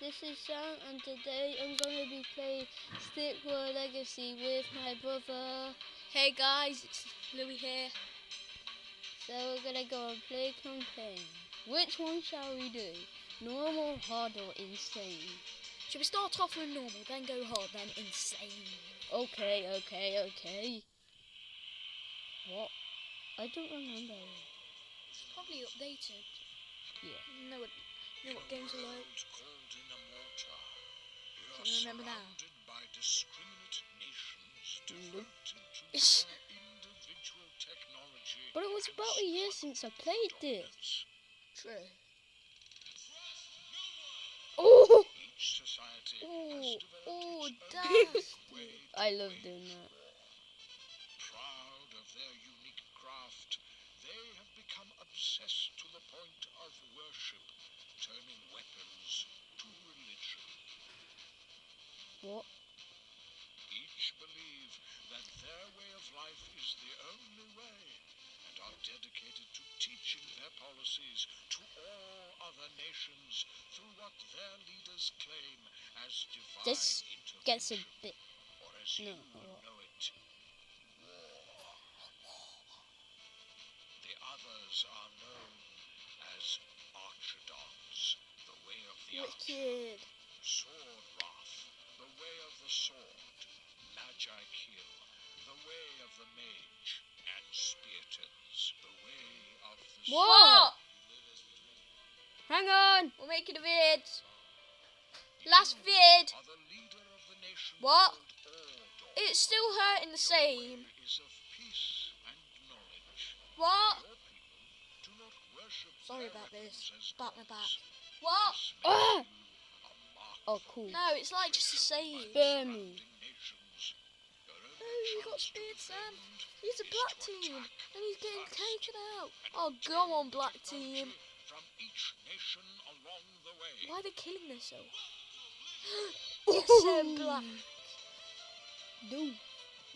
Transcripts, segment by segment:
this is Sam and today I'm gonna be playing Stick War Legacy with my brother. Hey guys, it's Louis here. So we're gonna go and play campaign. Which one shall we do? Normal, hard, or insane? Should we start off with normal, then go hard, then insane? Okay, okay, okay. What? I don't remember. It's probably updated. Yeah. You know what, you know what games are like? Inamorta. Are you remember surrounded by discriminate nations devoted to their individual technology. But it was about a year since I played this. True. Oh! Each society Oh, has developed oh, its own way to I love doing that. Proud of their unique craft, they have become obsessed to the point of worship, turning weapons religion. What? Each believe that their way of life is the only way and are dedicated to teaching their policies to all other nations through what their leaders claim as divine This gets a bit. no, Wicked. Sword Wrath, the way of the sword, Magi Kill, the way of the mage, and Speartons, the way of the What? Hang on! We're making a vid. Last vid. Are the leader of the nation What? It's still hurting the same. Is of peace and knowledge. What? Your people do not worship Sorry about this. weapons Back my back. What? This makes you a mark Oh, cool. No, it's like just the same. Spare me. surrounding nations. Your only No, you got speared, Sam. He's a black team, and he's getting taken out. Oh, go on, black team. From each nation along the way. Why are they killing themselves? yes, they're black. Do.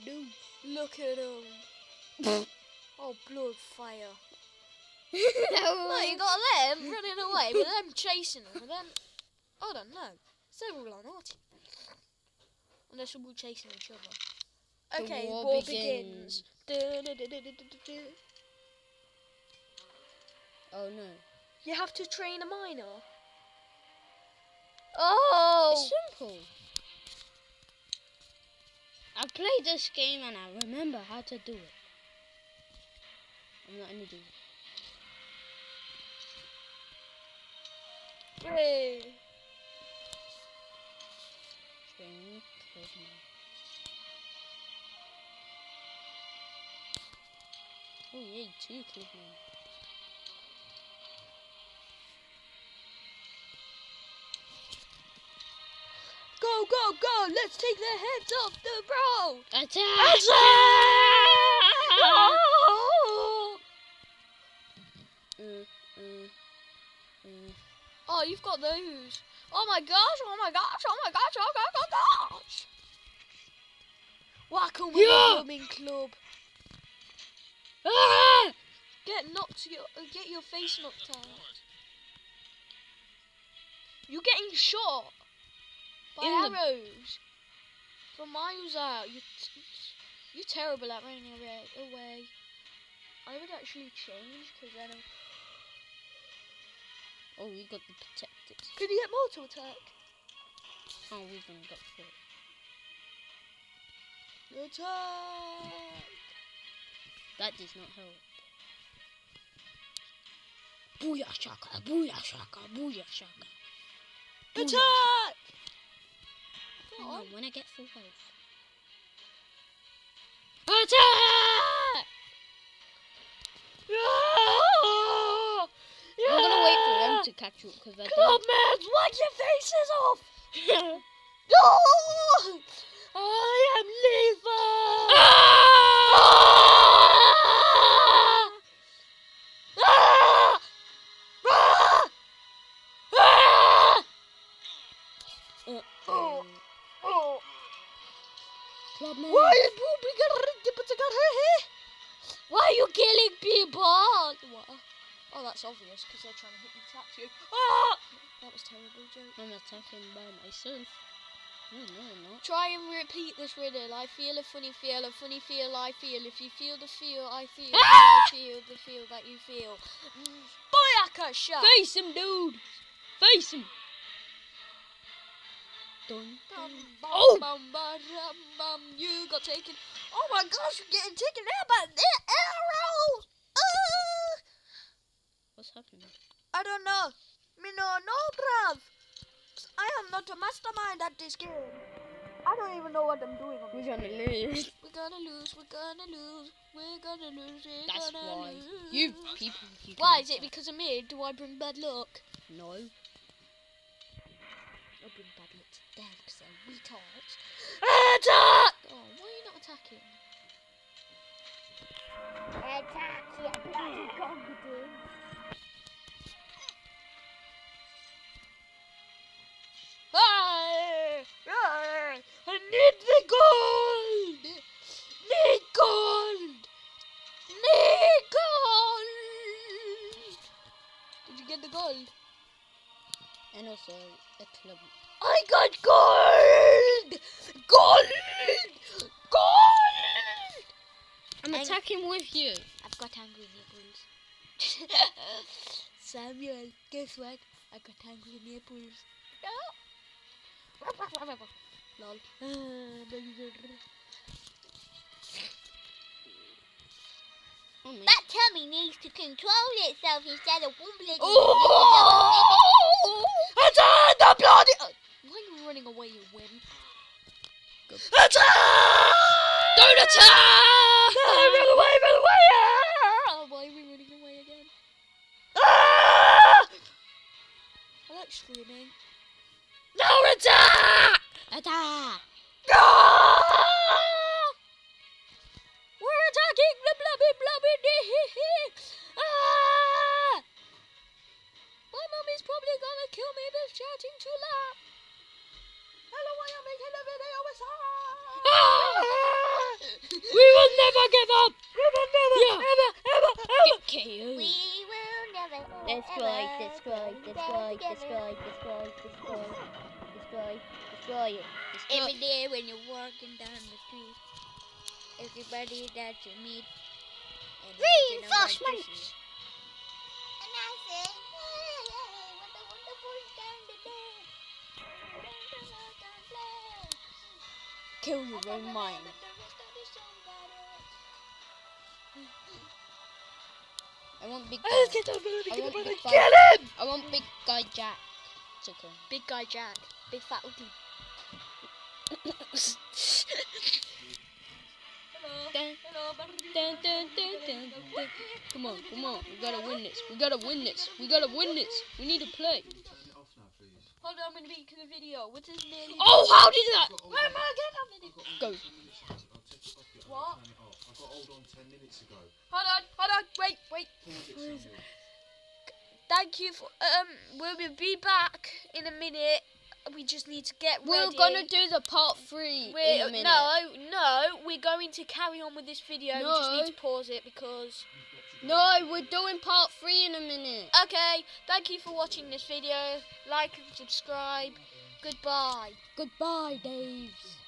Do. Look at them. Oh, blood fire. No, you got them running away, with them chasing them, and then I don't know. So we're on our team. Unless we're all chasing each other. The Okay, war war, begins. begins. Oh no. You have to train a miner. Oh! It's simple. I played this game and I remember how to do it. I'm not gonna do it. Hey. Train Cosmo. Oh yay, two Cosmo. Go, go, go! Let's take their heads off the road! Attack! Mm, mm. Oh, you've got those. Oh my gosh, oh my gosh, oh my gosh, oh my gosh, oh gosh! Whack with Yeah. rubbing club. Ah! Get knocked, your, uh, get your face knocked out. You're getting shot by In arrows from miles out. You're, you're terrible at running away. away. I would actually change because then. I'm- Oh, we got the protected. Could you get mortal attack? Oh, we've only got four. Attack! That does not help. Booyah shaka, booyah shaka, booyah shaka. Booyah. Attack! Hang Go on. on, when I get full health. Attack! For them to catch up because I Come on, man! Wipe your faces off! No! I am lethal! Ah! Ah! Ah! Uh, Oh. um, Oh. Why Oh, that's obvious because they're trying to hit you, attack you. Ah! That was terrible joke. I'm attacking by myself. No, I'm not. Try and repeat this riddle. I feel a funny feel, a funny feel I feel. If you feel the feel I feel, I feel the feel that you feel. Boyaka shot! Face him, dude! Face him! Dun, Bum, dun. bum, Oh! bum, ba, rum, bum, you got taken. Oh my gosh, you're getting taken out by the arrows! Uh, What's happening? I don't know. Me no no, bruv. I am not a mastermind at this game. I don't even know what I'm doing. We're gonna lose. We're gonna lose. We're gonna lose. We're gonna lose. We're That's gonna why. lose. You people. You Why is it because of me? Do I bring bad luck? No. I bring bad luck to them because they're retards. Attack! Oh, why are you not attacking? Attack, you bloody competent. And also a club. I got gold! Gold! Gold! I'm And- attacking with you. I've got angry nipples. Samuel, guess what? I got angry nipples. Lol. Oh. That tummy needs to control itself instead of wobbling. Oh! Attack the bloody! Why are you running away, you wimp? Go. Attack! Don't attack! Shouting too loud. Hello, why I'm making a video with Ah! We will never give up! We will never, Yeah. ever, ever, ever. Get KO. We will never Destroy, ever destroy, get destroy, together. destroy, destroy, destroy, destroy, destroy it. Destroy. Every day when you're walking down the street, everybody that you meet. And Reinforcements. Kill your own mind. I want big guy. get over the I want big guy. Get him! I want big guy Jack to come. Big guy Jack. Big fat ugly. Come on, come on. We gotta win this. We gotta win this. We gotta win this. We need to play. Hold I'm gonna make a video. What's his name? Oh, how did that? Where am I getting a video? Go. What? I got hold on 10 minutes ago. Hold on, hold on, wait, wait. Pause it, Samuel. Thank you for um. We'll be back in a minute. We just need to get We're ready. gonna do the part 3 We're, in a minute. no, no, we're going to carry on with this video. No. We just need to pause it because. No, we're doing part 3 in a minute. Okay, thank you for watching this video. Like and subscribe. Goodbye. Goodbye, Daves.